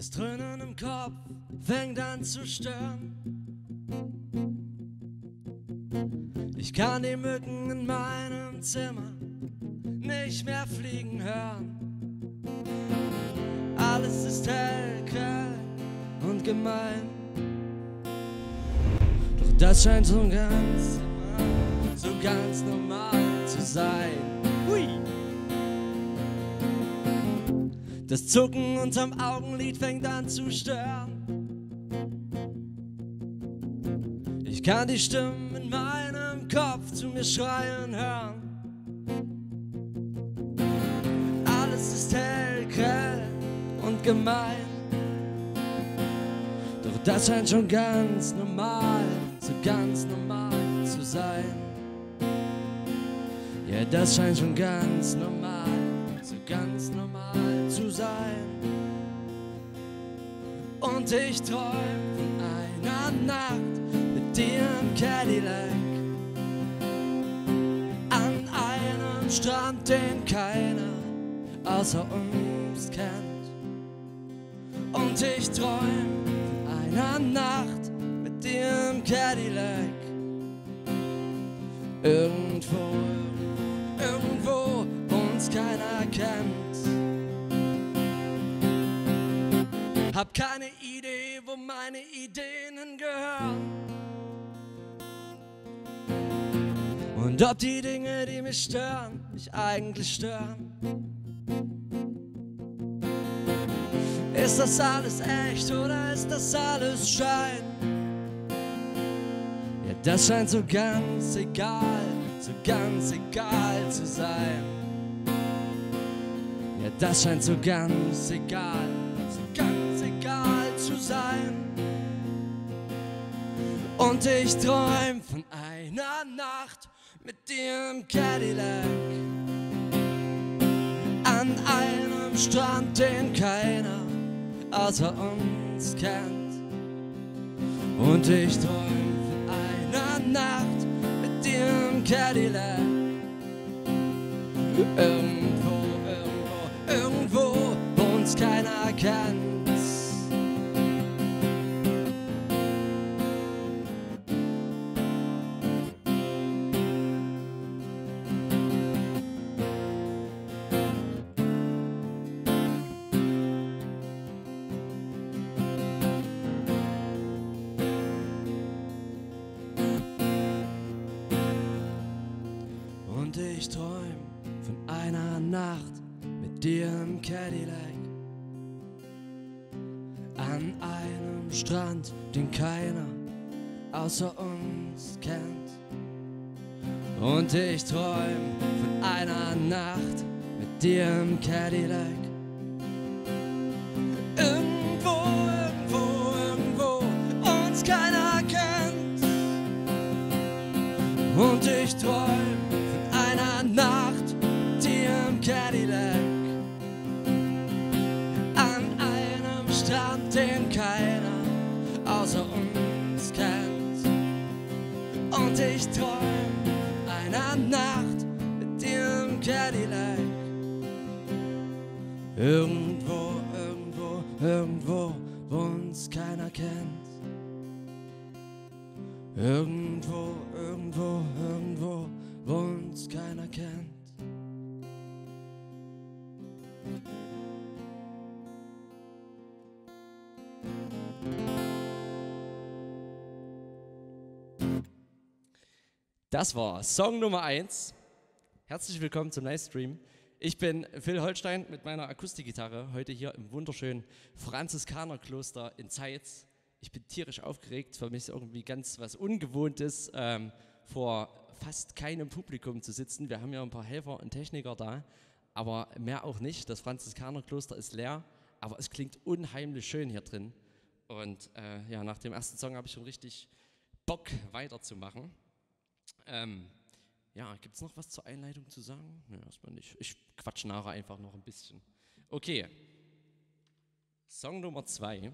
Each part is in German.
Das Dröhnen im Kopf fängt an zu stören. Ich kann die Mücken in meinem Zimmer nicht mehr fliegen hören. Alles ist hell, grell und gemein. Doch das scheint so ganz, so ganz normal zu sein. Hui. Das Zucken unterm Augenlid fängt an zu stören. Ich kann die Stimmen in meinem Kopf zu mir schreien hören. Alles ist hell, grell und gemein. Doch das scheint schon ganz normal, so ganz normal zu sein. Ja, das scheint schon ganz normal, so ganz normal zu sein. Und ich träum von einer Nacht mit dir im Cadillac an einem Strand, den keiner außer uns kennt. Und ich träum von einer Nacht mit dir im Cadillac irgendwo, irgendwo, wo uns keiner kennt. Hab keine Idee, wo meine Ideen hingehören. Und ob die Dinge, die mich stören, mich eigentlich stören. Ist das alles echt oder ist das alles Schein? Ja, das scheint so ganz egal, so ganz egal zu sein. Ja, das scheint so ganz egal, so ganz egal zu sein. Und ich träum von einer Nacht mit dir im Cadillac an einem Strand, den keiner außer uns kennt. Und ich träum von einer Nacht mit dir im Cadillac irgendwo, keiner kennt. Und ich träum von einer Nacht mit dir im Cadillac Strand, den keiner außer uns kennt. Und ich träum von einer Nacht mit dir im Cadillac. Irgendwo, irgendwo, irgendwo uns keiner kennt. Und ich träum ich träum einer Nacht mit dir im Cadillac irgendwo, irgendwo, irgendwo, wo uns keiner kennt. Irgendwo, irgendwo, irgendwo, wo uns keiner kennt. Das war Song Nummer 1. Herzlich willkommen zum Livestream. Ich bin Phil Holstein mit meiner Akustikgitarre heute hier im wunderschönen Franziskanerkloster in Zeitz. Ich bin tierisch aufgeregt, für mich ist irgendwie ganz was Ungewohntes, ähm, vor fast keinem Publikum zu sitzen. Wir haben ja ein paar Helfer und Techniker da, aber mehr auch nicht. Das Franziskanerkloster ist leer, aber es klingt unheimlich schön hier drin. Und äh, ja, nach dem ersten Song habe ich schon richtig Bock weiterzumachen. Ähm, ja, gibt es noch was zur Einleitung zu sagen? Nee, erstmal nicht. Ich quatsch nachher einfach noch ein bisschen. Okay. Song Nummer zwei.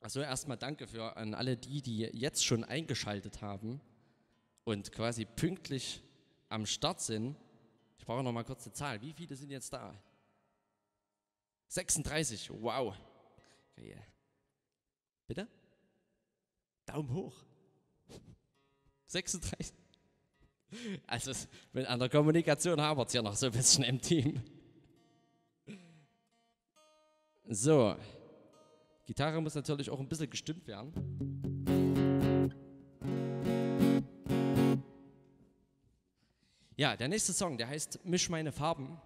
Also erstmal danke für an alle die, die jetzt schon eingeschaltet haben und quasi pünktlich am Start sind. Ich brauche noch mal kurz eine Zahl. Wie viele sind jetzt da? 36. Wow. Geil. Bitte? Daumen hoch. 36. Also, an der Kommunikation wir es ja noch so ein bisschen im Team. So. Gitarre muss natürlich auch ein bisschen gestimmt werden. Ja, der nächste Song, der heißt Misch meine Farben.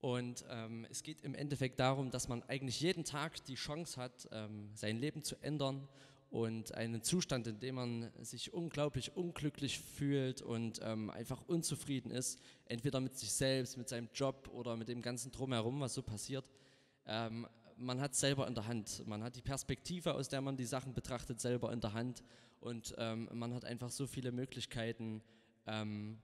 Und ähm, es geht im Endeffekt darum, dass man eigentlich jeden Tag die Chance hat, ähm, sein Leben zu ändern und einen Zustand, in dem man sich unglaublich unglücklich fühlt und ähm, einfach unzufrieden ist, entweder mit sich selbst, mit seinem Job oder mit dem ganzen Drumherum, was so passiert. Ähm, man hat selber in der Hand. Man hat die Perspektive, aus der man die Sachen betrachtet, selber in der Hand. Und ähm, man hat einfach so viele Möglichkeiten, ähm,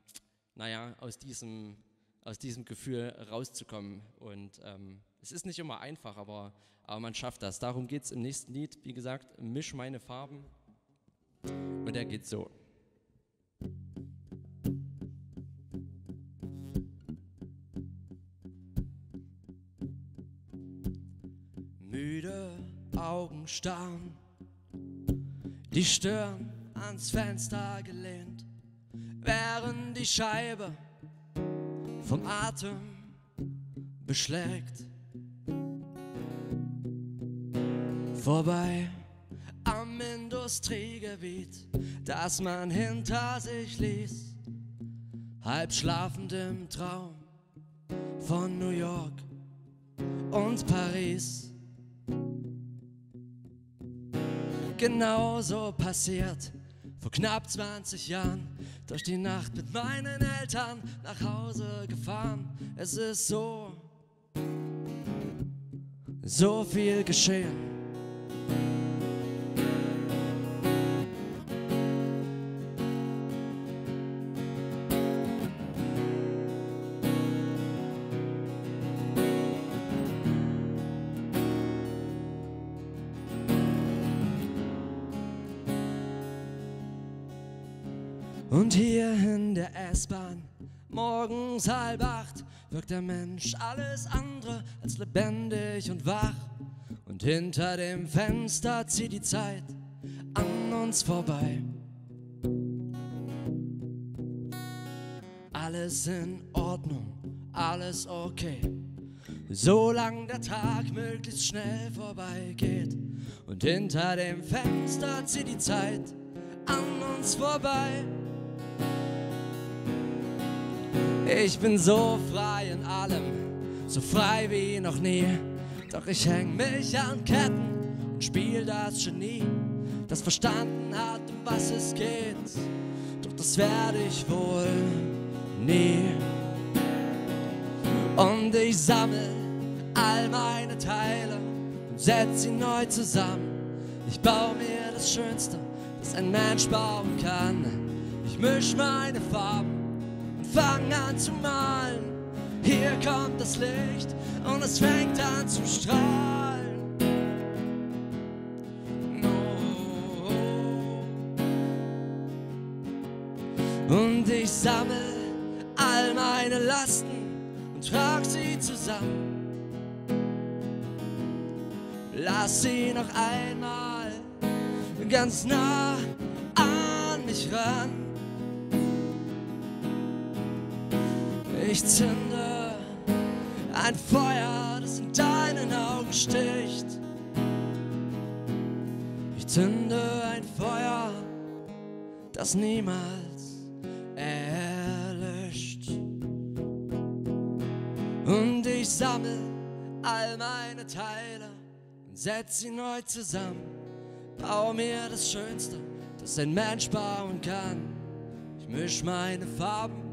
naja, aus diesem aus diesem Gefühl rauszukommen. Und ähm, es ist nicht immer einfach, aber, aber man schafft das. Darum geht es im nächsten Lied. Wie gesagt, misch meine Farben. Und er geht so. Müde Augen starren, die Stirn ans Fenster gelehnt, während die Scheibe vom Atem beschlägt. Vorbei am Industriegebiet, das man hinter sich ließ, halb schlafend im Traum von New York und Paris. Genauso passiert vor knapp 20 Jahren durch die Nacht mit meinen Eltern nach Hause gefahren. Es ist so, so viel geschehen. Morgens halb acht, wirkt der Mensch alles andere als lebendig und wach. Und hinter dem Fenster zieht die Zeit an uns vorbei. Alles in Ordnung, alles okay. Solange der Tag möglichst schnell vorbeigeht. Und hinter dem Fenster zieht die Zeit an uns vorbei. Ich bin so frei in allem, so frei wie noch nie. Doch ich häng mich an Ketten und spiel das Genie, das verstanden hat, um was es geht. Doch das werde ich wohl nie. Und ich sammel all meine Teile und setz sie neu zusammen. Ich baue mir das Schönste, das ein Mensch bauen kann. Ich misch meine Farben fang an zu malen. Hier kommt das Licht und es fängt an zu strahlen. Oh. Und ich sammel all meine Lasten und trag sie zusammen. Lass sie noch einmal ganz nah an mich ran. Ich zünde ein Feuer, das in deinen Augen sticht. Ich zünde ein Feuer, das niemals erlischt. Und ich sammel all meine Teile und setz sie neu zusammen. Bau mir das Schönste, das ein Mensch bauen kann. Ich misch meine Farben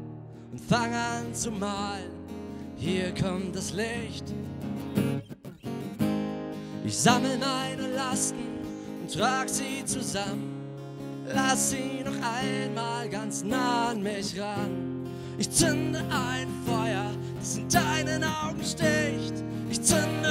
und fang an zu malen. Hier kommt das Licht. Ich sammel meine Lasten und trag sie zusammen. Lass sie noch einmal ganz nah an mich ran. Ich zünde ein Feuer, das in deinen Augen sticht. Ich zünde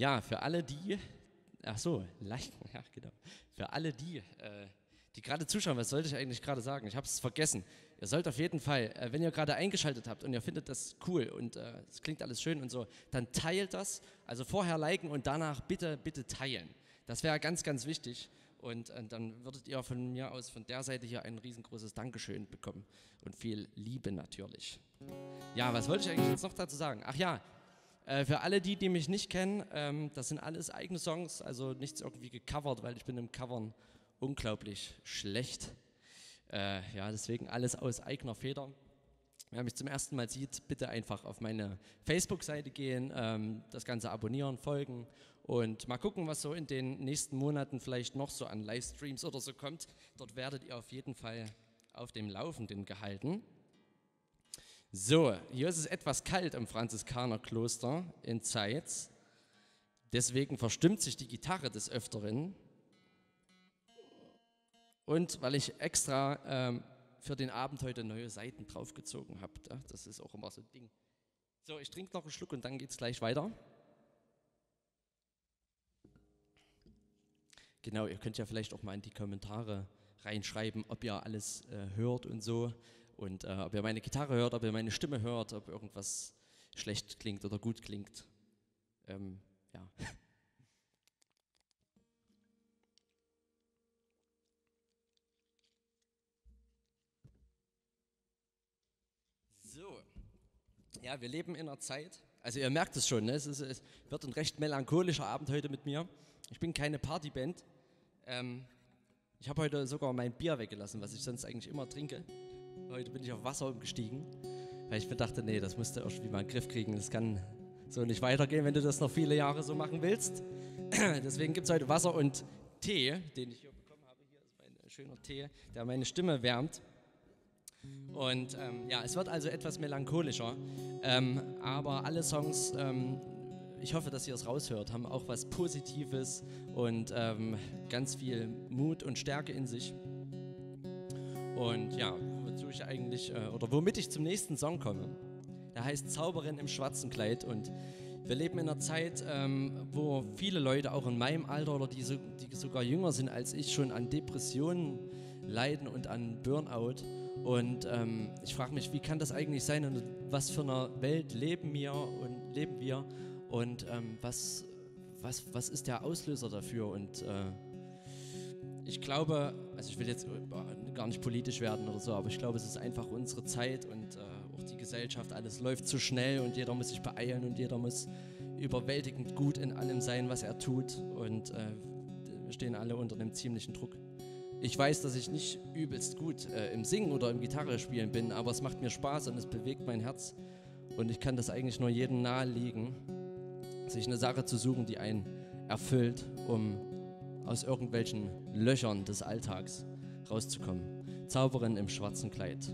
Ja, für alle die, ach so, leicht, ja, genau. Für alle die, äh, die gerade zuschauen, was sollte ich eigentlich gerade sagen? Ich habe es vergessen. Ihr sollt auf jeden Fall, äh, wenn ihr gerade eingeschaltet habt und ihr findet das cool und äh, es äh, klingt alles schön und so, dann teilt das. Also vorher liken und danach bitte, bitte teilen. Das wäre ganz, ganz wichtig. Und, und, dann würdet ihr von mir aus, von der Seite hier ein riesengroßes Dankeschön bekommen. Und viel Liebe natürlich. Ja, was wollte ich eigentlich jetzt noch dazu sagen? Ach ja, äh, für alle die, die mich nicht kennen, ähm, das sind alles eigene Songs, also nichts irgendwie gecovert, weil ich bin im Covern unglaublich schlecht. Äh, ja, deswegen alles aus eigener Feder. Wer mich zum ersten Mal sieht, bitte einfach auf meine Facebook-Seite gehen, ähm, das Ganze abonnieren, folgen und mal gucken, was so in den nächsten Monaten vielleicht noch so an Livestreams oder so kommt. Dort werdet ihr auf jeden Fall auf dem Laufenden gehalten. So, hier ist es etwas kalt im Franziskanerkloster in Zeitz. Deswegen verstimmt sich die Gitarre des Öfteren. Und weil ich extra ähm, für den Abend heute neue Seiten draufgezogen habe. Das ist auch immer so ein Ding. So, ich trinke noch einen Schluck und dann geht es gleich weiter. Genau, ihr könnt ja vielleicht auch mal in die Kommentare reinschreiben, ob ihr alles äh, hört und so. Und äh, ob ihr meine Gitarre hört, ob ihr meine Stimme hört, ob irgendwas schlecht klingt oder gut klingt. Ähm, ja. So. Ja, wir leben in einer Zeit, also ihr merkt es schon, ne? es, ist, es, wird ein recht melancholischer Abend heute mit mir. Ich bin keine Partyband. Ähm, ich habe heute sogar mein Bier weggelassen, was ich sonst eigentlich immer trinke. Heute bin ich auf Wasser umgestiegen, weil ich mir dachte, nee, das musst du irgendwie mal in den Griff kriegen. Das kann so nicht weitergehen, wenn du das noch viele Jahre so machen willst. Deswegen gibt es heute Wasser und Tee, den ich hier bekommen habe. Hier ist ein schöner Tee, der meine Stimme wärmt. Und ähm, ja, es wird also etwas melancholischer. Ähm, aber alle Songs, ähm, ich hoffe, dass ihr es raushört, haben auch was Positives und ähm, ganz viel Mut und Stärke in sich. Und ja, wozu ich eigentlich, äh, oder womit ich zum nächsten Song komme. Der heißt Zauberin im schwarzen Kleid und wir leben in einer Zeit, ähm, wo viele Leute auch in meinem Alter oder die, so, die sogar jünger sind als ich schon an Depressionen leiden und an Burnout. Und ähm, ich frage mich, wie kann das eigentlich sein und was für eine Welt leben wir und leben wir und ähm, was, was, was ist der Auslöser dafür? Und äh, ich glaube, also ich will jetzt äh, gar nicht politisch werden oder so, aber ich glaube, es ist einfach unsere Zeit und äh, auch die Gesellschaft, alles läuft zu schnell und jeder muss sich beeilen und jeder muss überwältigend gut in allem sein, was er tut und äh, wir stehen alle unter einem ziemlichen Druck. Ich weiß, dass ich nicht übelst gut äh, im Singen oder im Gitarre spielen bin, aber es macht mir Spaß und es bewegt mein Herz und ich kann das eigentlich nur jedem nahelegen, sich eine Sache zu suchen, die einen erfüllt, um aus irgendwelchen Löchern des Alltags rauszukommen. Zauberin im schwarzen Kleid.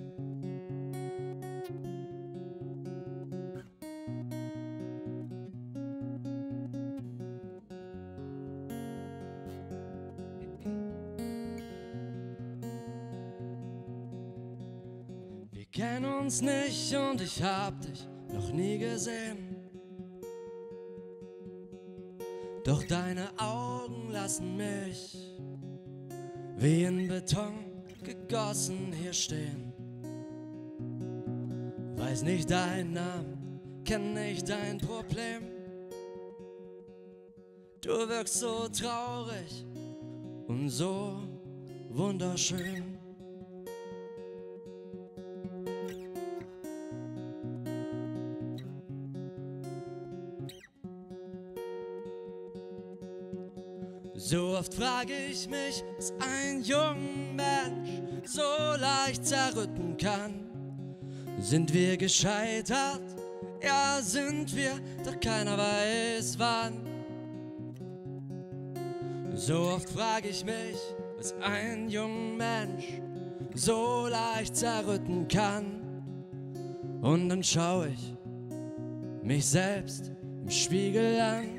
Wir kennen uns nicht und ich hab dich noch nie gesehen. Doch deine Augen lassen mich wie in Beton gegossen hier stehen. Weiß nicht deinen Namen, kenn nicht dein Problem. Du wirkst so traurig und so wunderschön. Frage ich mich, was ein junger Mensch so leicht zerrütten kann. Sind wir gescheitert? Ja, sind wir, doch keiner weiß wann. So oft frage ich mich, was ein junger Mensch so leicht zerrütten kann. Und dann schaue ich mich selbst im Spiegel an.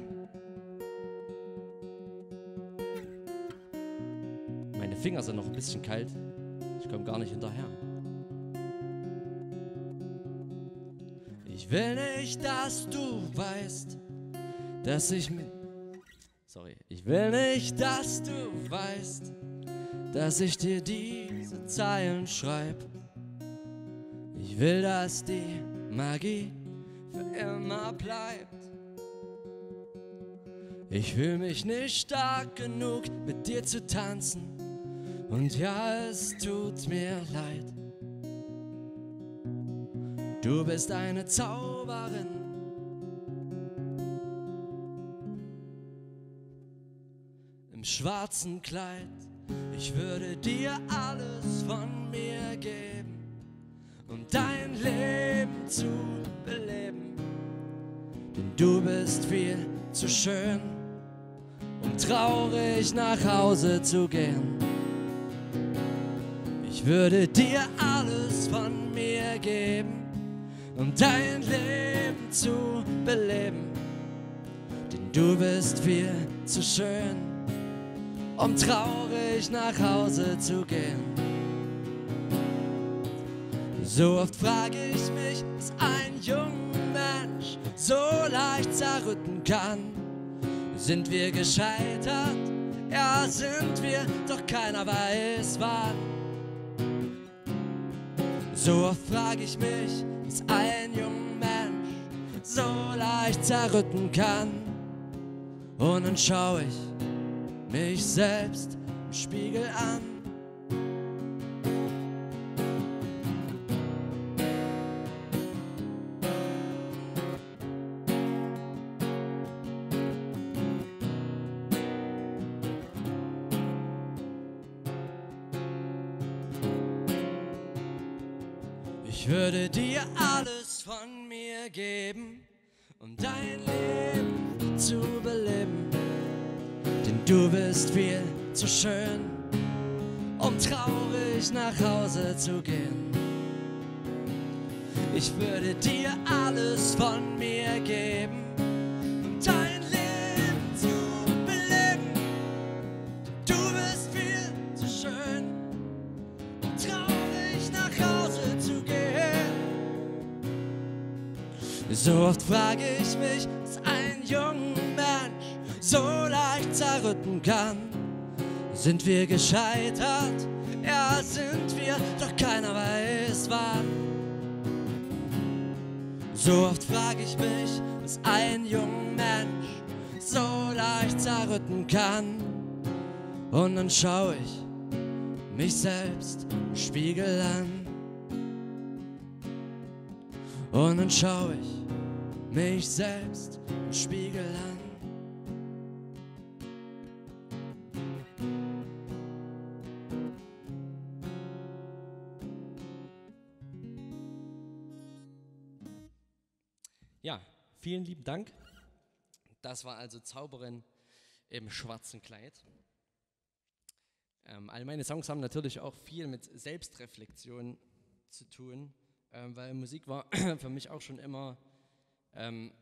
Finger sind noch ein bisschen kalt. Ich komme gar nicht hinterher. Ich will nicht, dass du weißt, dass ich mit Sorry. Ich will nicht, dass du weißt, dass ich dir diese Zeilen schreib. Ich will, dass die Magie für immer bleibt. Ich fühle mich nicht stark genug, mit dir zu tanzen. Und ja, es tut mir leid. Du bist eine Zauberin. Im schwarzen Kleid. Ich würde dir alles von mir geben, um dein Leben zu beleben. Denn du bist viel zu schön um traurig nach Hause zu gehen. Ich würde dir alles von mir geben, um dein Leben zu beleben. Denn du bist viel zu schön, um traurig nach Hause zu gehen. So oft frage ich mich, was ein junger Mensch so leicht zerrütten kann. Sind wir gescheitert? Ja, sind wir, doch keiner weiß wann. So oft frage ich mich, was ein junger Mensch so leicht zerrütten kann. Und dann schaue ich mich selbst im Spiegel an. Traurig nach Hause zu gehen. Ich würde dir alles von mir geben, um dein Leben zu beleben. Du bist viel zu schön, um traurig nach Hause zu gehen. So oft frage ich mich, was ein junger Mensch so leicht zerrütten kann. Sind wir gescheitert? Ja, sind wir, doch keiner weiß wann. So oft frage ich mich, was ein junger Mensch so leicht zerrütten kann. Und dann schaue ich mich selbst im Spiegel an. Und dann schaue ich mich selbst im Spiegel an. Vielen lieben Dank. Das war also Zauberin im schwarzen Kleid. Ähm, all meine Songs haben natürlich auch viel mit Selbstreflexion zu tun, ähm, weil Musik war für mich auch schon immer ähm,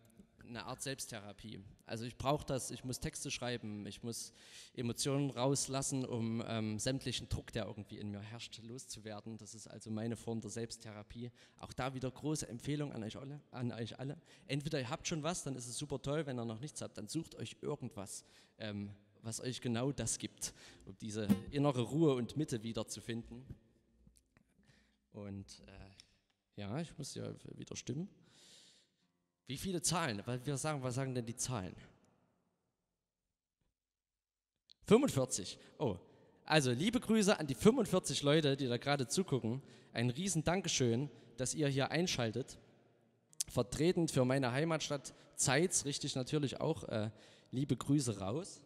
eine Art Selbsttherapie. Also ich brauche das, ich muss Texte schreiben, ich muss Emotionen rauslassen, um ähm, sämtlichen Druck, der irgendwie in mir herrscht, loszuwerden. Das ist also meine Form der Selbsttherapie. Auch da wieder große Empfehlung an euch alle. An euch alle. Entweder ihr habt schon was, dann ist es super toll, wenn ihr noch nichts habt, dann sucht euch irgendwas, ähm, was euch genau das gibt, um diese innere Ruhe und Mitte wieder zu finden. Und äh, ja, ich muss ja wieder stimmen. Wie viele Zahlen? Wir sagen, was sagen denn die Zahlen? 45. Oh, also liebe Grüße an die 45 Leute, die da gerade zugucken. Ein riesen Dankeschön, dass ihr hier einschaltet. Vertretend für meine Heimatstadt Zeitz richte ich natürlich auch äh, liebe Grüße raus.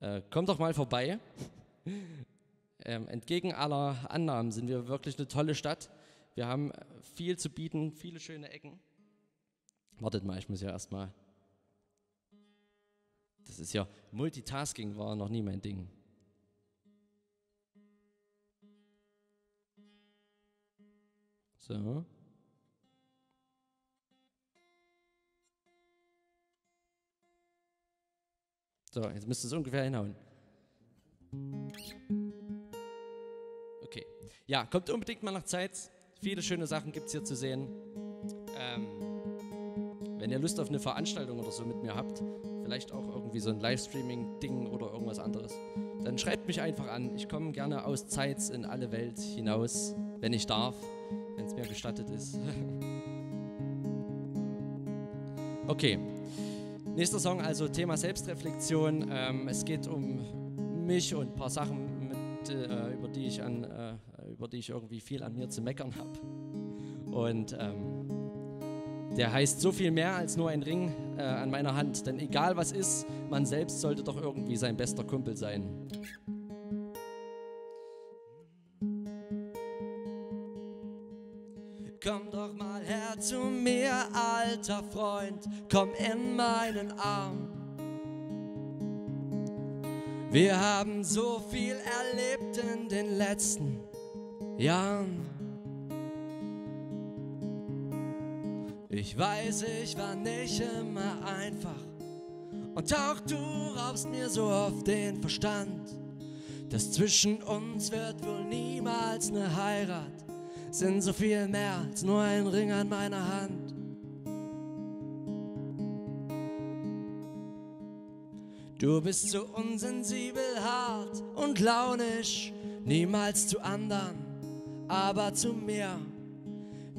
Äh, kommt doch mal vorbei. ähm, entgegen aller Annahmen sind wir wirklich eine tolle Stadt. Wir haben viel zu bieten, viele schöne Ecken. Wartet mal, ich muss ja erstmal. Das ist ja, Multitasking war noch nie mein Ding. So. So, jetzt müsste es ungefähr hinhauen. Okay. Ja, kommt unbedingt mal nach Zeit. Viele schöne Sachen gibt es hier zu sehen. Ähm, wenn ihr Lust auf eine Veranstaltung oder so mit mir habt, vielleicht auch irgendwie so ein Livestreaming-Ding oder irgendwas anderes, dann schreibt mich einfach an. Ich komme gerne aus Zeits in alle Welt hinaus, wenn ich darf, wenn es mir gestattet ist. okay. Nächster Song, also Thema Selbstreflexion. Ähm, es geht um mich und ein paar Sachen, mit, äh, über, die ich an, äh, über die ich irgendwie viel an mir zu meckern habe. Und ähm, der heißt so viel mehr als nur ein Ring äh, an meiner Hand. Denn egal was ist, man selbst sollte doch irgendwie sein bester Kumpel sein. Komm doch mal her zu mir, alter Freund, komm in meinen Arm. Wir haben so viel erlebt in den letzten Jahren. Ich weiß, ich war nicht immer einfach. Und auch du raubst mir so oft den Verstand. Das zwischen uns wird wohl niemals eine Heirat. Sind so viel mehr als nur ein Ring an meiner Hand. Du bist so unsensibel, hart und launisch, niemals zu anderen, aber zu mir.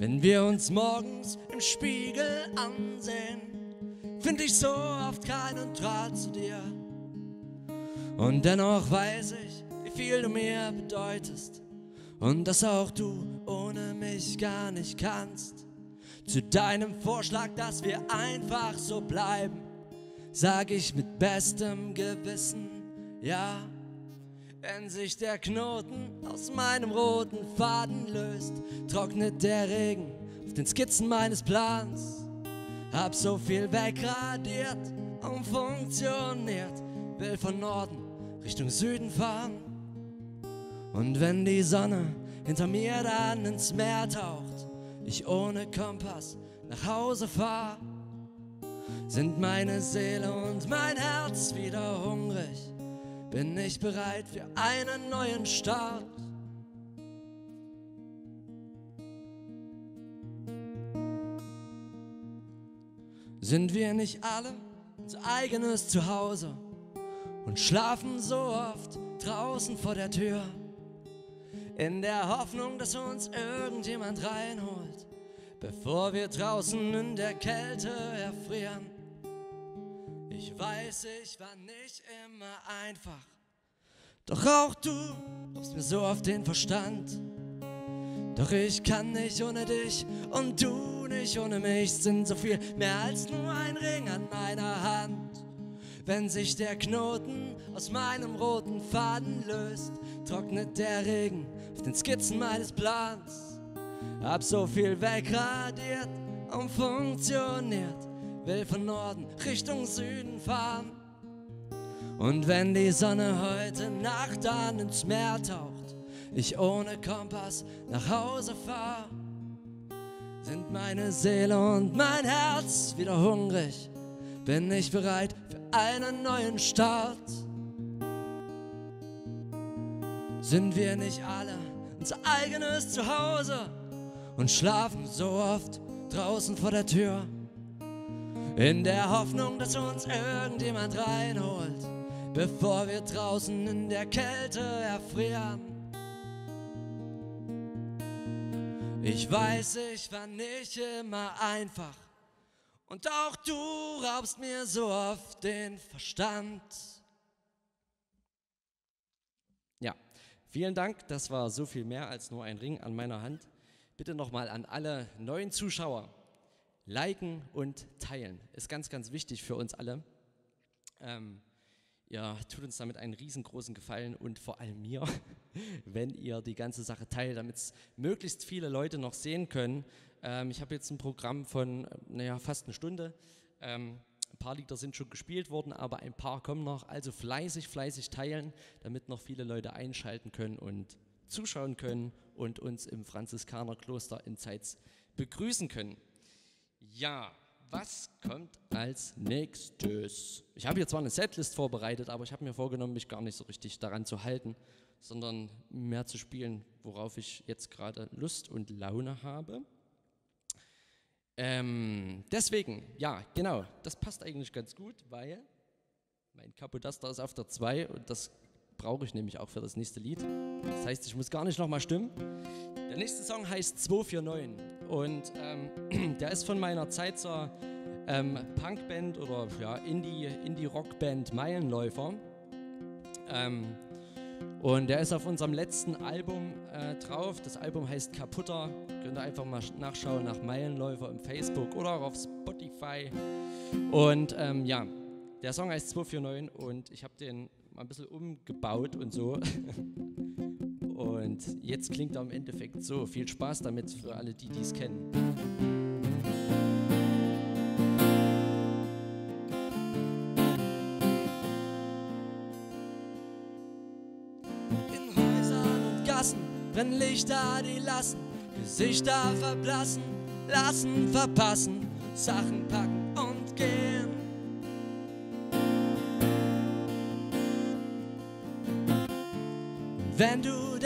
Wenn wir uns morgens im Spiegel ansehen, finde ich so oft keinen Draht zu dir. Und dennoch weiß ich, wie viel du mir bedeutest und dass auch du ohne mich gar nicht kannst. Zu deinem Vorschlag, dass wir einfach so bleiben, sag ich mit bestem Gewissen ja. Wenn sich der Knoten aus meinem roten Faden löst, trocknet der Regen auf den Skizzen meines Plans. Hab so viel wegradiert und funktioniert, will von Norden Richtung Süden fahren. Und wenn die Sonne hinter mir dann ins Meer taucht, ich ohne Kompass nach Hause fahr, sind meine Seele und mein Herz wieder hungrig bin ich bereit für einen neuen Start. Sind wir nicht alle unser eigenes Zuhause und schlafen so oft draußen vor der Tür, in der Hoffnung, dass uns irgendjemand reinholt, bevor wir draußen in der Kälte erfrieren? Ich weiß, ich war nicht immer einfach. Doch auch du brauchst mir so auf den Verstand. Doch ich kann nicht ohne dich und du nicht ohne mich. Sind so viel mehr als nur ein Ring an meiner Hand. Wenn sich der Knoten aus meinem roten Faden löst, trocknet der Regen auf den Skizzen meines Plans. Hab so viel wegradiert und funktioniert will von Norden Richtung Süden fahren. Und wenn die Sonne heute Nacht dann ins Meer taucht, ich ohne Kompass nach Hause fahr, sind meine Seele und mein Herz wieder hungrig, bin ich bereit für einen neuen Start. Sind wir nicht alle unser eigenes Zuhause und schlafen so oft draußen vor der Tür? In der Hoffnung, dass uns irgendjemand reinholt, bevor wir draußen in der Kälte erfrieren. Ich weiß, ich war nicht immer einfach und auch du raubst mir so oft den Verstand. Ja, vielen Dank, das war so viel mehr als nur ein Ring an meiner Hand. Bitte nochmal an alle neuen Zuschauer liken und teilen. Ist ganz, ganz wichtig für uns alle. Ähm, ihr tut uns damit einen riesengroßen Gefallen und vor allem mir, wenn ihr die ganze Sache teilt, damit es möglichst viele Leute noch sehen können. Ähm, ich habe jetzt ein Programm von naja, fast eine Stunde. Ähm, ein paar Lieder sind schon gespielt worden, aber ein paar kommen noch. Also fleißig, fleißig teilen, damit noch viele Leute einschalten können und zuschauen können und uns im Franziskanerkloster in Zeitz begrüßen können. Ja, was kommt als nächstes? Ich habe hier zwar eine Setlist vorbereitet, aber ich habe mir vorgenommen, mich gar nicht so richtig daran zu halten, sondern mehr zu spielen, worauf ich jetzt gerade Lust und Laune habe. Ähm, deswegen, ja, genau, das passt eigentlich ganz gut, weil Mein Kapodaster ist auf der 2 und das brauche ich nämlich auch für das nächste Lied. Das heißt, ich muss gar nicht nochmal stimmen. Der nächste Song heißt 249 und ähm, der ist von meiner Zeit zur ähm, Punkband oder ja, Indie-Rockband Indie Meilenläufer. Ähm, und der ist auf unserem letzten Album äh, drauf. Das Album heißt Kaputter. Könnt ihr einfach mal nachschauen nach Meilenläufer im Facebook oder auch auf Spotify. Und ähm, ja, der Song heißt 249 und ich habe den mal ein bisschen umgebaut und so. Und jetzt klingt er im Endeffekt so. Viel Spaß damit für alle, die dies kennen. In Häusern und Gassen brennen Lichter, die lassen Gesichter verblassen, lassen verpassen, Sachen packen und gehen. Wenn du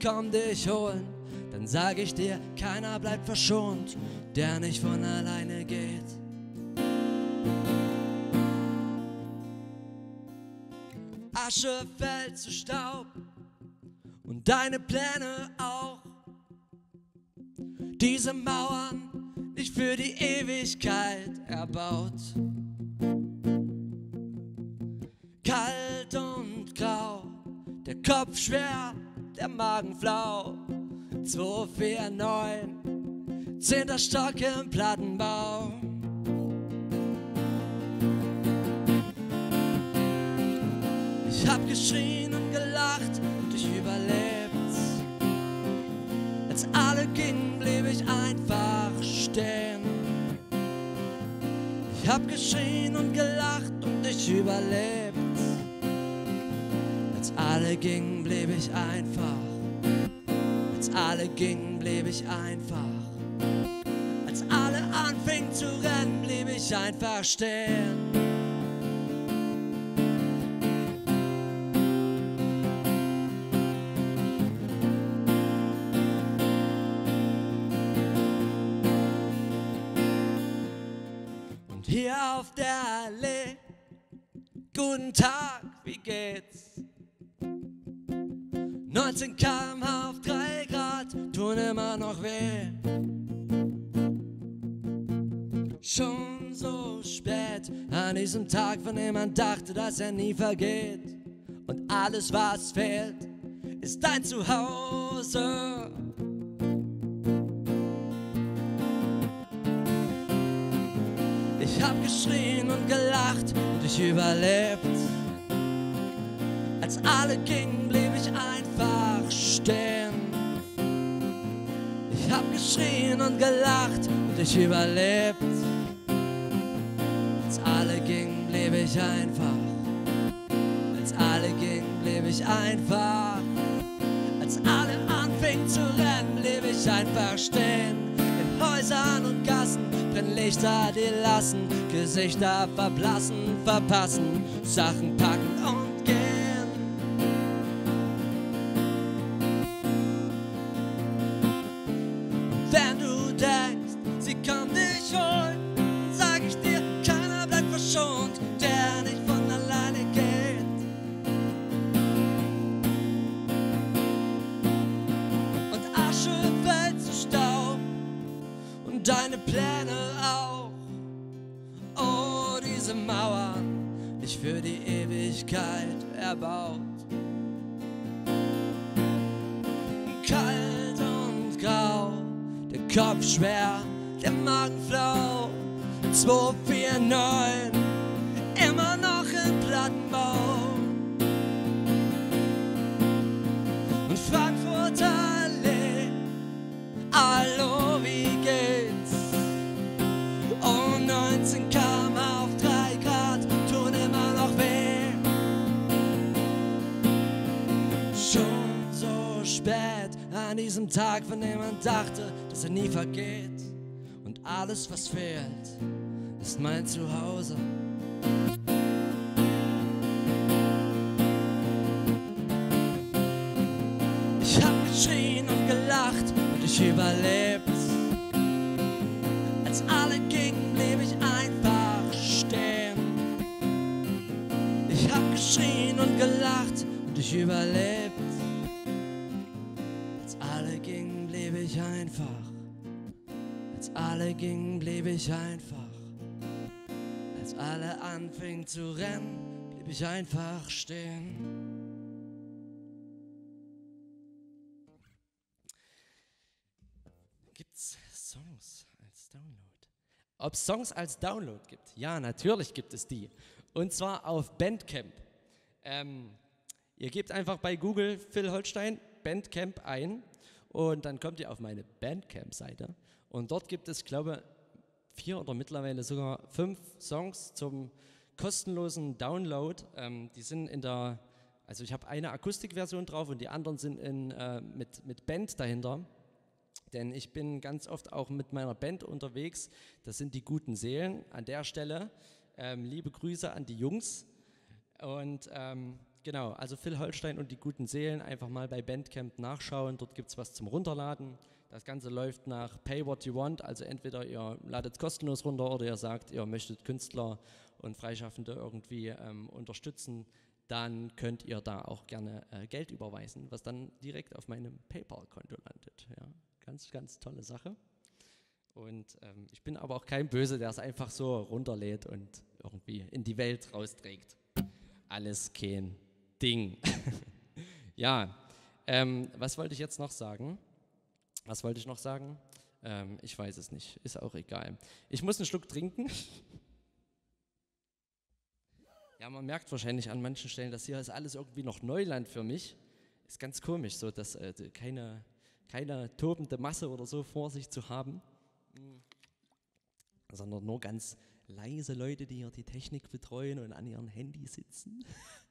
komm dich holen, dann sag ich dir, keiner bleibt verschont, der nicht von alleine geht. Asche fällt zu Staub und deine Pläne auch. Diese Mauern nicht für die Ewigkeit erbaut. Kalt Kopf schwer der Magen flau. 249, zehnter Stock im Plattenbau. Ich hab geschrien und gelacht und ich überlebt's. Als alle gingen, blieb ich einfach stehen. Ich hab geschrien und gelacht und ich überlebt's. Alle gingen, blieb ich einfach. Als alle gingen, blieb ich einfach. Als alle anfingen zu rennen, blieb ich einfach stehen. Und hier auf der Allee, guten Tag, wie geht's? 19 km auf 3 Grad tun immer noch weh. Schon so spät an diesem Tag, von dem man dachte, dass er nie vergeht. Und alles, was fehlt, ist dein Zuhause. Ich hab geschrien und gelacht und ich überlebt. Als alle gingen, blieb ich einfach stehen. Ich hab geschrien und gelacht und ich überlebt. Als alle gingen, blieb ich einfach. Als alle gingen, blieb ich einfach. Als alle anfingen zu rennen, blieb ich einfach stehen. In Häusern und Gassen brennen Lichter, die lassen Gesichter verblassen, verpassen, Sachen packen an diesem Tag, von dem man dachte, dass er nie vergeht. Und alles, was fehlt, ist mein Zuhause. Ich hab geschrien und gelacht und ich überlebt. Als alle gingen, blieb ich einfach stehen. geschrien und gelacht und ich überlebt. Einfach. Als alle gingen, blieb ich einfach. Als alle anfingen zu rennen, blieb ich einfach stehen. Gibt's Songs als Download? Ob es Songs als Download gibt? Ja, natürlich gibt es die. Und zwar auf Bandcamp. Ähm, ihr gebt einfach bei Google Phil Holstein Bandcamp ein und dann kommt ihr auf meine Bandcamp-Seite. Und dort gibt es, glaube ich, vier oder mittlerweile sogar fünf Songs zum kostenlosen Download. Ähm, die sind in der, also ich habe eine Akustikversion drauf und die anderen sind in, äh, mit, mit Band dahinter. Denn ich bin ganz oft auch mit meiner Band unterwegs. Das sind die guten Seelen. An der Stelle ähm, liebe Grüße an die Jungs. Und ähm, genau, also Phil Holstein und die guten Seelen einfach mal bei Bandcamp nachschauen. Dort gibt es was zum Runterladen. Das Ganze läuft nach Pay What You Want. Also entweder ihr ladet es kostenlos runter oder ihr sagt, ihr möchtet Künstler und Freischaffende irgendwie ähm, unterstützen. Dann könnt ihr da auch gerne äh, Geld überweisen, was dann direkt auf meinem PayPal-Konto landet. Ja. Ganz, ganz tolle Sache. Und ähm, ich bin aber auch kein Böse, der es einfach so runterlädt und irgendwie in die Welt rausträgt. Alles kein Ding. ja, ähm, was wollte ich jetzt noch sagen? Was wollte ich noch sagen? Ähm, ich weiß es nicht, ist auch egal. Ich muss einen Schluck trinken. ja, man merkt wahrscheinlich an manchen Stellen, dass hier ist alles irgendwie noch Neuland für mich. Ist ganz komisch, so dass äh, keine keine tobende Masse oder so vor sich zu haben, sondern nur ganz leise Leute, die hier die Technik betreuen und an ihren Handys sitzen.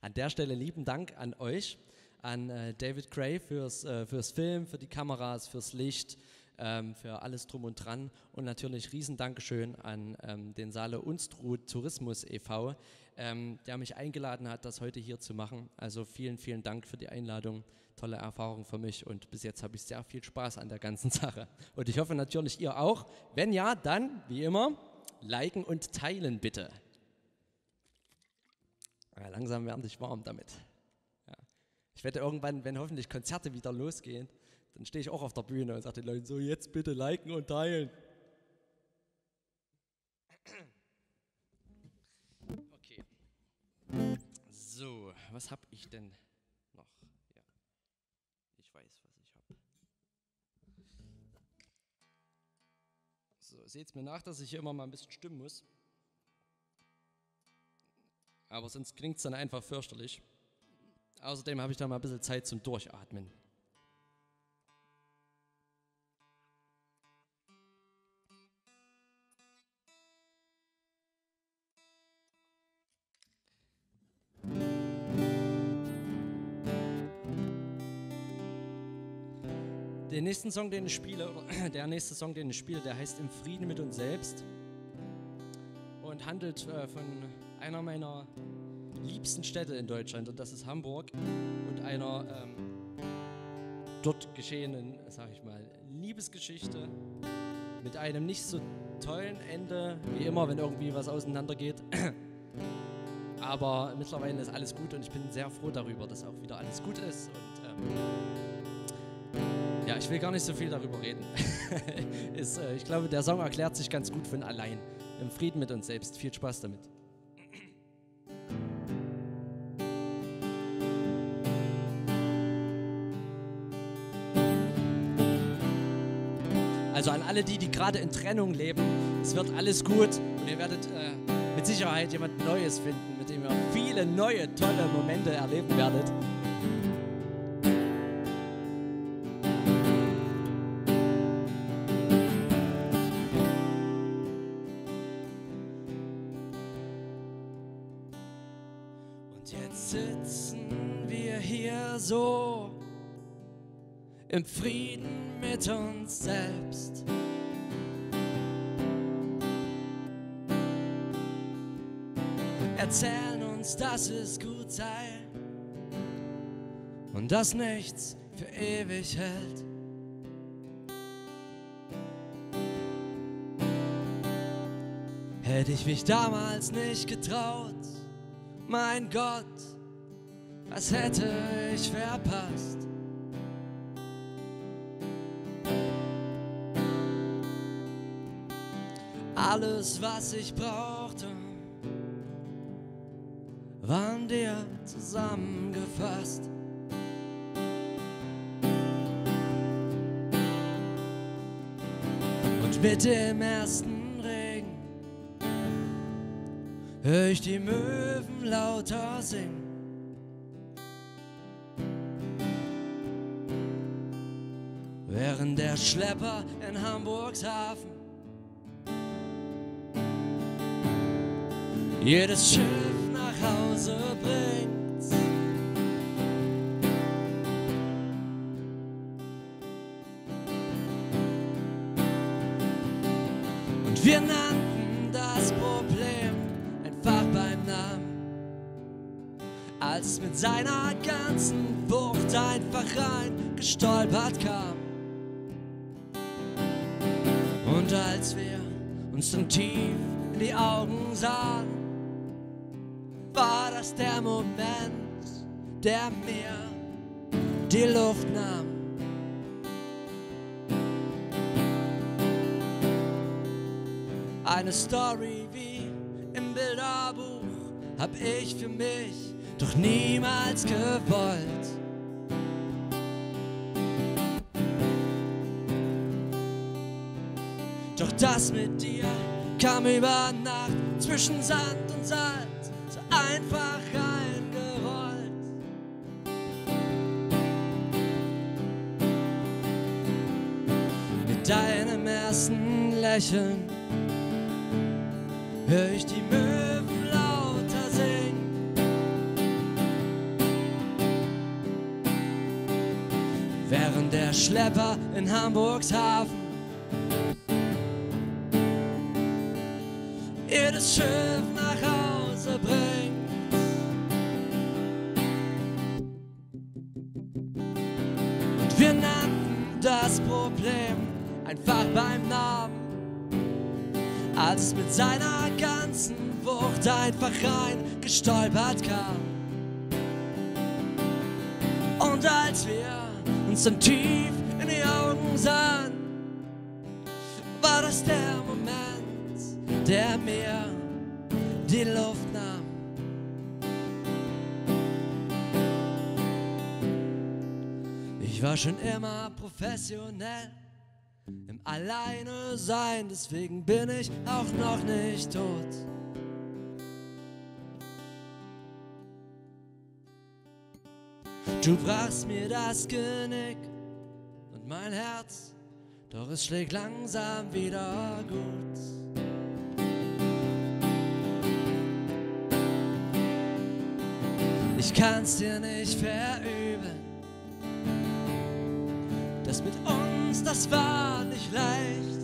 an der Stelle lieben Dank an euch, an äh, David Gray fürs, äh, fürs Film, für die Kameras, fürs Licht, ähm, für alles drum und dran und natürlich riesen Dankeschön an ähm, den Saale Unstrut Tourismus e.V., ähm, der mich eingeladen hat, das heute hier zu machen. Also vielen, vielen Dank für die Einladung tolle Erfahrung für mich und bis jetzt habe ich sehr viel Spaß an der ganzen Sache. Und ich hoffe natürlich ihr auch. Wenn ja, dann, wie immer, liken und teilen bitte. Ja, langsam werden sich warm damit. Ja. Ich werde irgendwann, wenn hoffentlich Konzerte wieder losgehen, dann stehe ich auch auf der Bühne und sage den Leuten so, jetzt bitte liken und teilen. Okay. So, was habe ich denn? seht mir nach, dass ich hier immer mal ein bisschen stimmen muss. Aber sonst klingt es dann einfach fürchterlich. Außerdem habe ich da mal ein bisschen Zeit zum Durchatmen. Den nächsten Song, den ich spiele, der nächste Song, den ich spiele, der heißt Im Frieden mit uns selbst und handelt äh, von einer meiner liebsten Städte in Deutschland und das ist Hamburg und einer ähm, dort geschehenen, sag ich mal, Liebesgeschichte mit einem nicht so tollen Ende, wie immer, wenn irgendwie was auseinandergeht. Aber mittlerweile ist alles gut und ich bin sehr froh darüber, dass auch wieder alles gut ist und ähm, ja, ich will gar nicht so viel darüber reden. Ist, äh, ich glaube, der Song erklärt sich ganz gut von allein. Im Frieden mit uns selbst. Viel Spaß damit. Also an alle die, die gerade in Trennung leben, es wird alles gut und ihr werdet äh, mit Sicherheit jemand Neues finden, mit dem ihr viele neue, tolle Momente erleben werdet. im Frieden mit uns selbst. Erzählen uns, dass es gut sei und dass nichts für ewig hält. Hätte ich mich damals nicht getraut mein Gott, was hätte ich verpasst? Alles, was ich brauchte, in dir zusammengefasst. Und mit dem ersten Regen hör ich die Möwen lauter singen. Während der Schlepper in Hamburgs Hafen jedes Schiff Hause bringt. Und wir nannten das Problem einfach beim Namen, als es mit seiner ganzen Wucht einfach rein gestolpert kam. Und als wir uns dann tief in die Augen sahen, war das der Moment, der mir die Luft nahm. Eine Story wie im Bilderbuch hab ich für mich doch niemals gewollt. Doch das mit dir kam über Nacht zwischen Sand und Salz einfach reingerollt. Mit deinem ersten Lächeln hör ich die Möwen lauter singen. Während der Schlepper in Hamburgs Hafen jedes Schiff als es mit seiner ganzen Wucht einfach rein gestolpert kam. Und als wir uns dann tief in die Augen sahen, war das der Moment, der mir die Luft nahm. Ich war schon immer professionell im Alleine sein, deswegen bin ich auch noch nicht tot. Du brachst mir das Genick und mein Herz, doch es schlägt langsam wieder gut. Ich kann's dir nicht verübeln. Das mit uns, das war nicht leicht.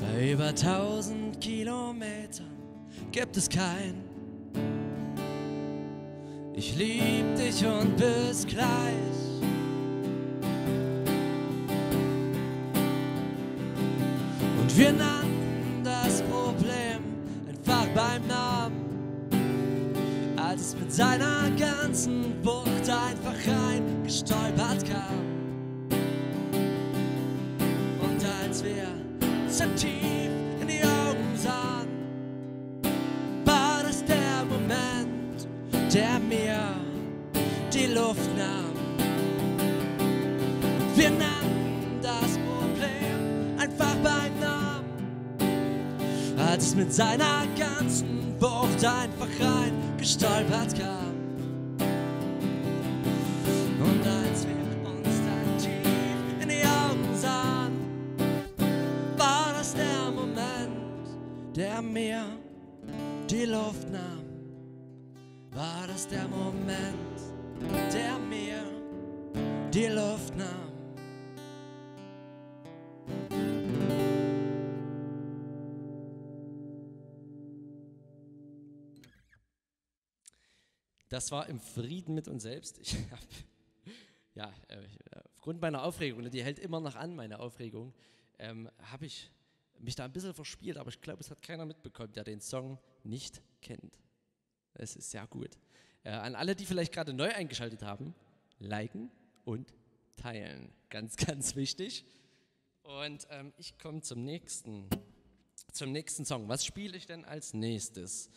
Bei über tausend Kilometern gibt es kein Ich lieb dich und bis gleich. Und wir nannten seiner ganzen Wucht einfach rein gestolpert kam. Und als wir dann tief in die Augen sahen, war das der Moment, der mir die Luft nahm. Wir nannten das Problem einfach beim Namen als es mit seiner ganzen Wucht einfach rein gestolpert kam. Und als wir uns dann tief in die Augen sahen, war das der Moment, der mir die Luft nahm. War das der Moment, der mir die Luft nahm. Das war im Frieden mit uns selbst. Ich hab, ja, äh, aufgrund meiner Aufregung, die hält immer noch an, meine Aufregung, ähm, habe ich mich da ein bisschen verspielt, aber ich glaube, es hat keiner mitbekommen, der den Song nicht kennt. Es ist sehr gut. Äh, an alle, die vielleicht gerade neu eingeschaltet haben, liken und teilen. Ganz, ganz wichtig. Und ähm, ich komme zum nächsten, zum nächsten Song. Was spiele ich denn als nächstes?